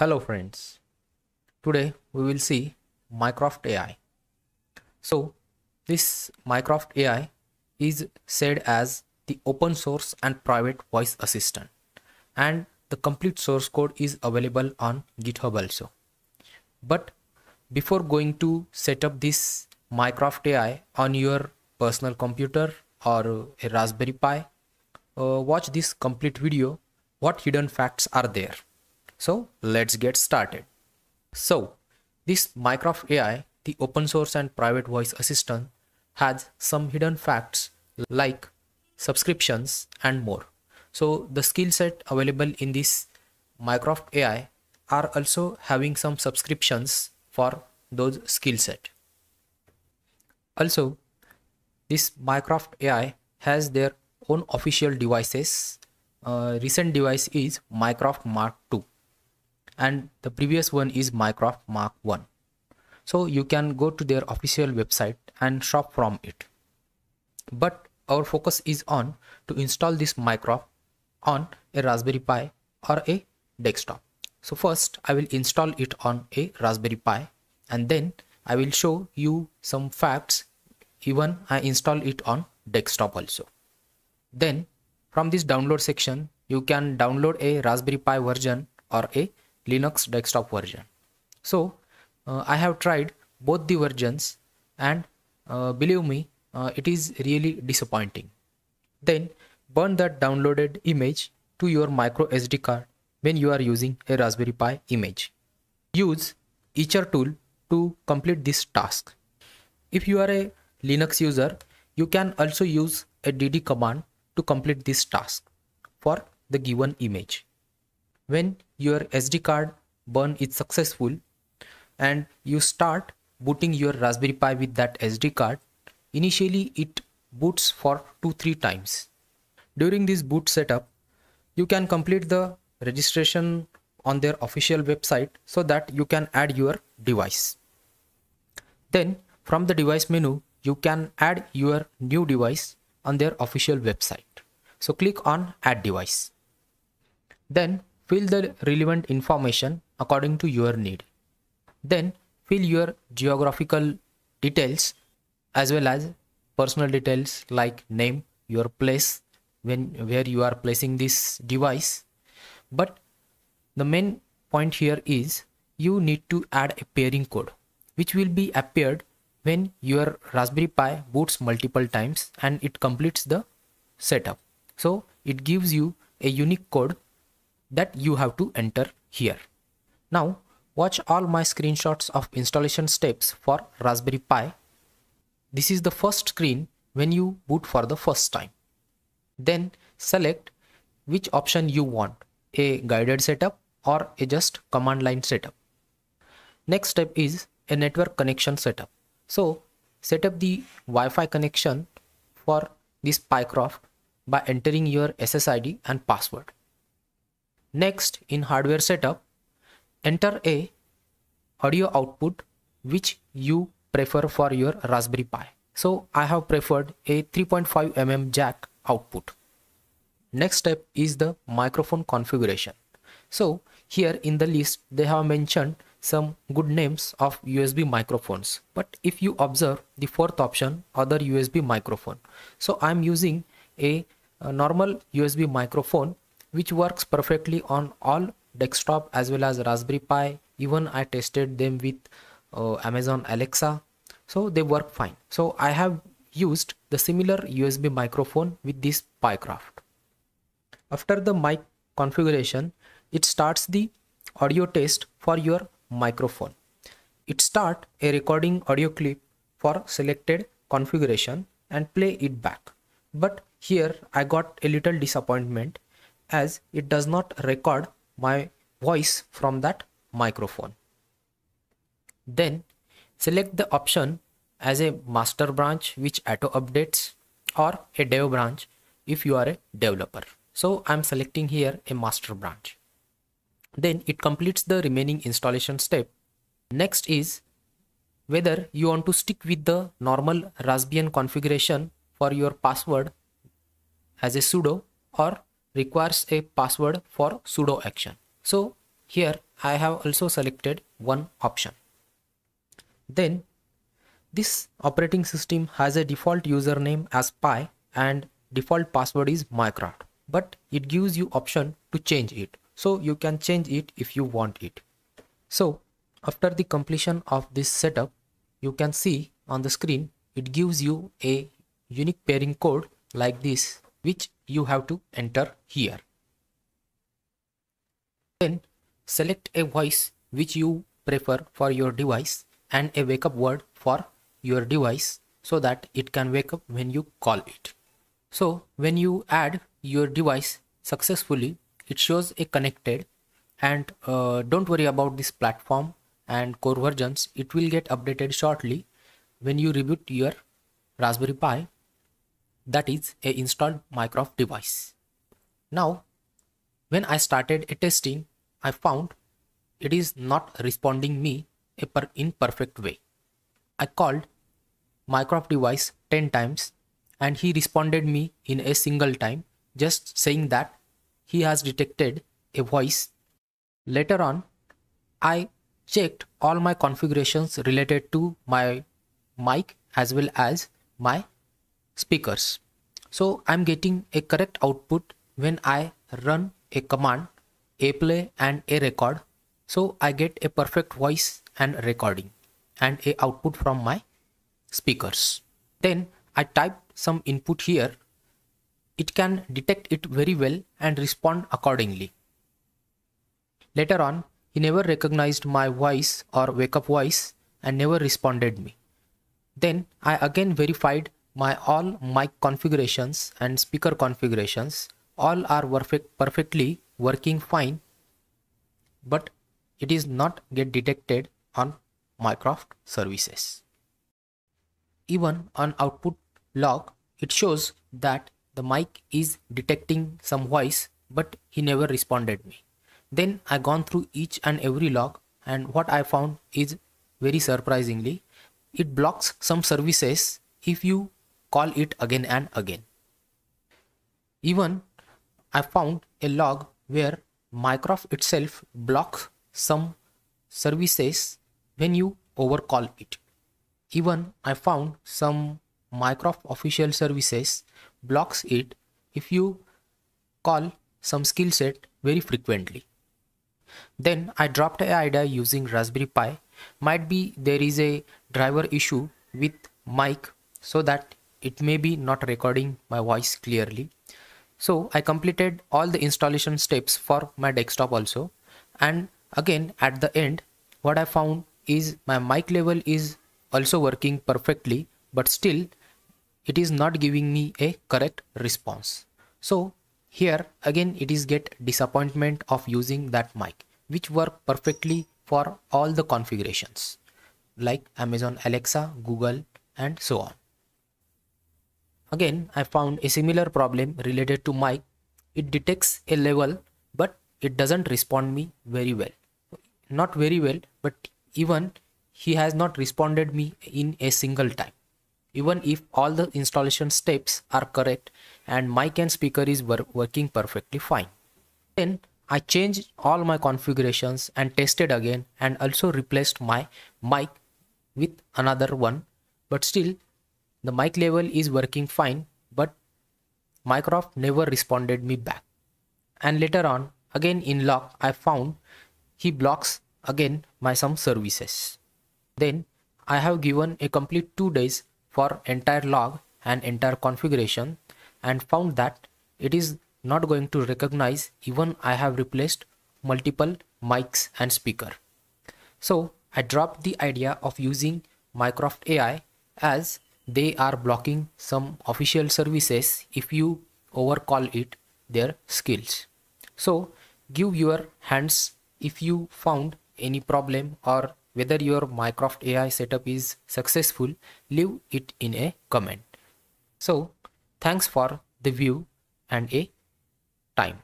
Hello friends. Today we will see Mycroft AI. So this Mycroft AI is said as the open source and private voice assistant and the complete source code is available on GitHub also. But before going to set up this Mycroft AI on your personal computer or a Raspberry Pi, uh, watch this complete video what hidden facts are there. So let's get started. So this Mycroft AI, the open source and private voice assistant has some hidden facts like subscriptions and more. So the skill set available in this Mycroft AI are also having some subscriptions for those skill set. Also, this Mycroft AI has their own official devices. Uh, recent device is Mycroft Mark II and the previous one is Mycroft Mark 1. So you can go to their official website and shop from it. But our focus is on to install this Mycroft on a Raspberry Pi or a desktop. So first I will install it on a Raspberry Pi and then I will show you some facts even I install it on desktop also. Then from this download section you can download a Raspberry Pi version or a Linux desktop version. So uh, I have tried both the versions and uh, believe me uh, it is really disappointing. Then burn that downloaded image to your micro SD card when you are using a Raspberry Pi image. Use Etcher tool to complete this task. If you are a Linux user, you can also use a dd command to complete this task for the given image. When your SD card burn is successful and you start booting your Raspberry Pi with that SD card, initially it boots for 2-3 times. During this boot setup, you can complete the registration on their official website so that you can add your device. Then from the device menu, you can add your new device on their official website. So click on add device. Then fill the relevant information according to your need. Then fill your geographical details as well as personal details like name, your place, when where you are placing this device. But the main point here is you need to add a pairing code which will be appeared when your Raspberry Pi boots multiple times and it completes the setup. So it gives you a unique code that you have to enter here. Now watch all my screenshots of installation steps for Raspberry Pi. This is the first screen when you boot for the first time. Then select which option you want, a guided setup or a just command line setup. Next step is a network connection setup. So set up the Wi-Fi connection for this Mycroft by entering your SSID and password. Next in hardware setup, enter a audio output which you prefer for your Raspberry Pi. So I have preferred a 3.5 mm jack output. Next step is the microphone configuration. So here in the list they have mentioned some good names of USB microphones. But if you observe the fourth option, other USB microphone. So I'm using a, a normal USB microphone which works perfectly on all desktop as well as Raspberry Pi. Even I tested them with uh, Amazon Alexa. So they work fine. So I have used the similar USB microphone with this Mycroft. After the mic configuration, it starts the audio test for your microphone. It start a recording audio clip for selected configuration and play it back. But here I got a little disappointment as it does not record my voice from that microphone. Then select the option as a master branch which auto updates or a dev branch if you are a developer. So I'm selecting here a master branch then it completes the remaining installation step. Next is whether you want to stick with the normal Raspbian configuration for your password as a sudo or requires a password for sudo action. So here I have also selected one option. Then this operating system has a default username as Pi and default password is Mycroft but it gives you option to change it so you can change it if you want it. So after the completion of this setup you can see on the screen it gives you a unique pairing code like this which you have to enter here. Then select a voice which you prefer for your device and a wake up word for your device so that it can wake up when you call it. So when you add your device successfully, it shows a connected and uh, don't worry about this platform and core versions. It will get updated shortly when you reboot your Raspberry Pi that is a installed Mycroft device. Now when I started a testing, I found it is not responding me in perfect way. I called Mycroft device 10 times and he responded me in a single time just saying that he has detected a voice. Later on, I checked all my configurations related to my mic as well as my speakers. So I'm getting a correct output when I run a command a play and a record. So I get a perfect voice and recording and a output from my speakers. Then I type some input here. It can detect it very well and respond accordingly. Later on, he never recognized my voice or wake up voice and never responded me. Then I again verified my all mic configurations and speaker configurations all are perfect, perfectly working fine but it is not get detected on Mycroft services. Even on output log, it shows that the mic is detecting some voice, but he never responded me. Then I gone through each and every log and what I found is very surprisingly, it blocks some services if you call it again and again. Even I found a log where Mycroft itself blocks some services when you overcall it. Even I found some Mycroft official services blocks it if you call some skill set very frequently. Then I dropped an idea using Raspberry Pi. Might be there is a driver issue with mic so that it may be not recording my voice clearly. So I completed all the installation steps for my desktop also. And again at the end, what I found is my mic level is also working perfectly, but still it is not giving me a correct response. So here again it is get disappointment of using that mic which work perfectly for all the configurations like Amazon Alexa, Google and so on. Again I found a similar problem related to mic. It detects a level but it doesn't respond me very well. Not very well but even he has not responded me in a single time even if all the installation steps are correct and mic and speaker is wor working perfectly fine. Then I changed all my configurations and tested again and also replaced my mic with another one but still the mic level is working fine but Mycroft never responded me back. And later on again in log I found he blocks again my some services. Then I have given a complete 2 days for entire log and entire configuration and found that it is not going to recognize even I have replaced multiple mics and speaker. So I dropped the idea of using Mycroft AI as they are blocking some official services if you overcall it their skills. So give your hands if you found any problem or whether your Mycroft AI setup is successful, leave it in a comment. So thanks for the view and a time.